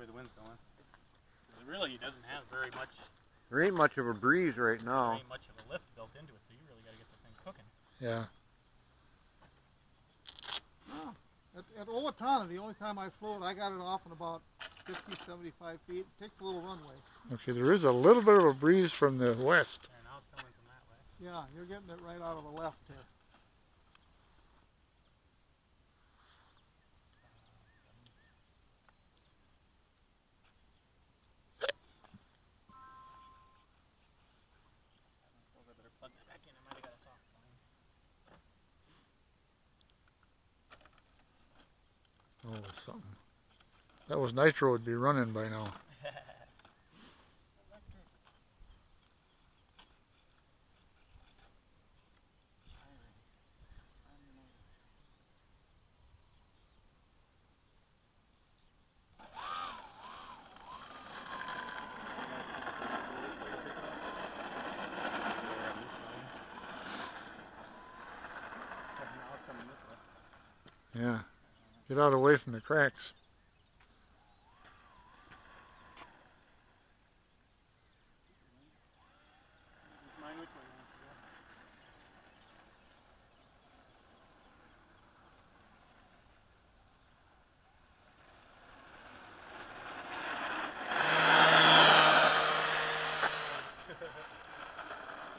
way the wind's going. 'Cause it really doesn't have very much, There ain't much of a breeze right there now. ain't much of a lift built into it, so you really got to get the thing cooking. Yeah. Oh, At, at Owatonna, the only time I float, I got it off in about 50, 75 feet. It takes a little runway. Okay, there is a little bit of a breeze from the west. There, now it's coming from that way. Yeah, you're getting it right out of the left here. Suppose I better plug that back in. I might have got a soft line. Oh, something. That was nitro would be running by now. Yeah. Get out away from the cracks. Mine which way you want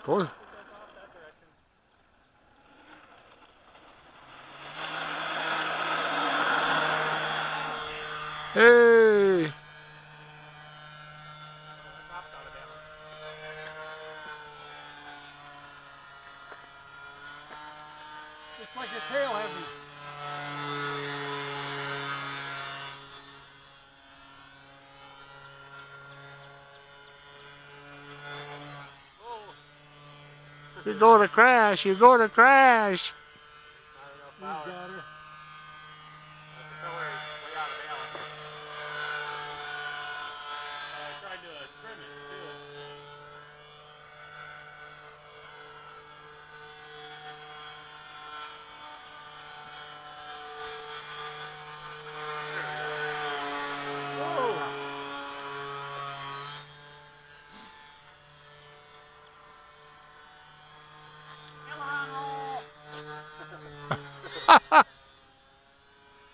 to go. Go. Put that off that direction. Hey! It's like your tail heavy. You're going to crash. You're going to crash. He's got her. way out of balance. I tried to uh, trim it too.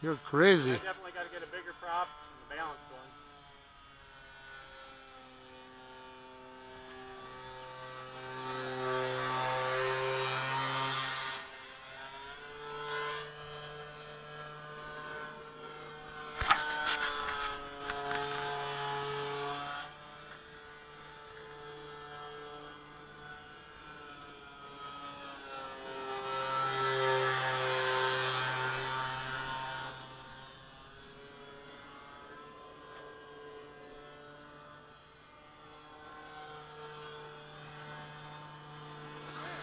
You're crazy. I definitely got to get a bigger prop and the balance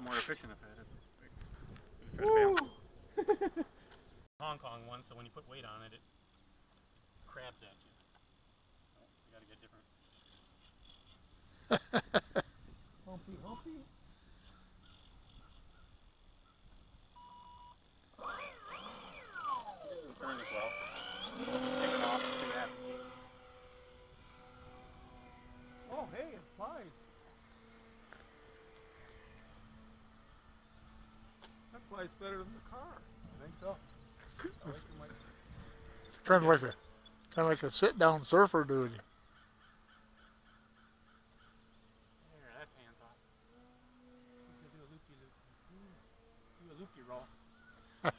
lot more efficient if I had it. Balance. Hong Kong one, so when you put weight on it, it crabs at you. Oh, you gotta get different. Humpy, humpy. Turn well. Take it off see what happens. Oh, hey, it flies. Flies better than the car. I think so. I like Kind of like a, kind of like a sit-down surfer dude. There, that's. You can do a loopy loop. Do a loopy roll. yeah,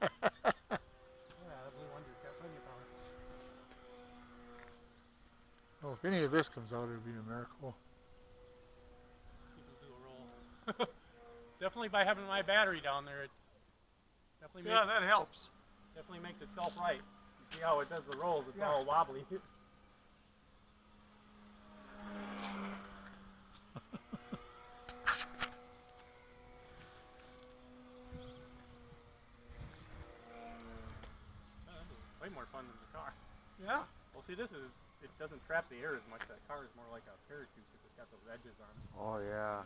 that Blue Wonder's got plenty of power. Oh, if any of this comes out, it'd be a miracle. Definitely by having my battery down there, it Definitely Yeah, makes, that helps. definitely makes itself right. You see how it does the rolls? It's Yeah. all wobbly. This is Way more fun than the car. Yeah. Well, see, this is it doesn't trap the air as much. That car is more like a parachute because it's got those edges on it. Oh yeah.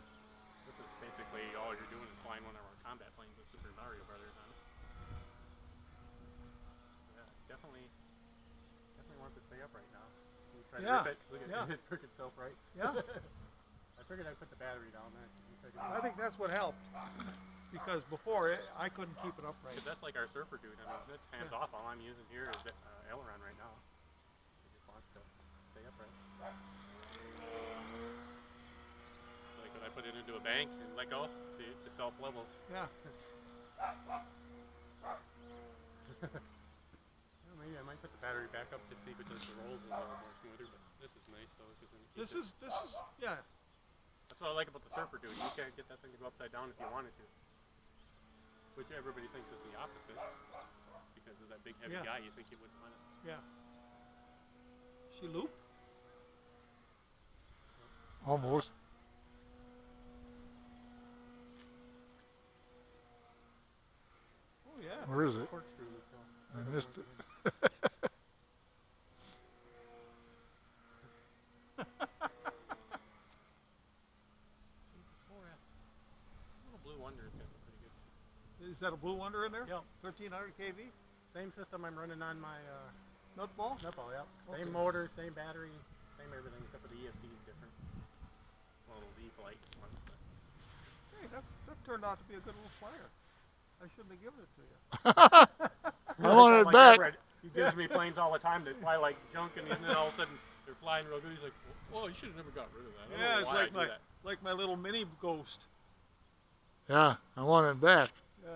This is basically all you're doing is flying one of our combat planes with Super Mario Brothers on it. Yeah, definitely, definitely wants to stay upright now. We try to Yeah, it. Look at yeah. it took itself right. Yeah. I figured I'd put the battery down there. It I think that's what helped. Because before it, I couldn't keep it upright. that's like our surfer dude. I mean, that's hands off. All I'm using here is uh, aileron right now. He just wants to stay upright. Like when I put it into a bank and let go, see, it just self levels. Yeah. Well, maybe I might put the battery back up to see if it does the rolls a little more smoother, but this is nice though. It's just This it- is this is yeah. That's what I like about the surfer dude. You can't get that thing to go upside down if you wanted to. Which everybody thinks is the opposite. Because of that big heavy Yeah. guy, you think you wouldn't let it. Yeah. She loop? Almost. Where is it? Corkscrew that's all. I missed it. Little Blue Wonder is got pretty good. Is that a blue wonder in there? Yep. 1300 kV? Same system I'm running on my uh, Nutball? Nutball, yep. Okay. Same motor, same battery, same everything, except for the ESC is different. A little leaf light one. Hey, that's that turned out to be a good little flyer. I shouldn't have given it to you. I want it Like back. Everett, He gives me planes all the time that fly like junk, and then all of a sudden they're flying real good. He's like, "Well, you should have never got rid of that." I Yeah, it's like my that. like my little mini ghost. Yeah, I want it back. Yeah.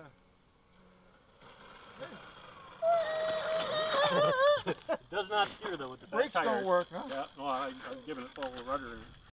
It does not steer though with the back Brakes don't work, huh? Yeah, no, I, I'm giving it full rudder and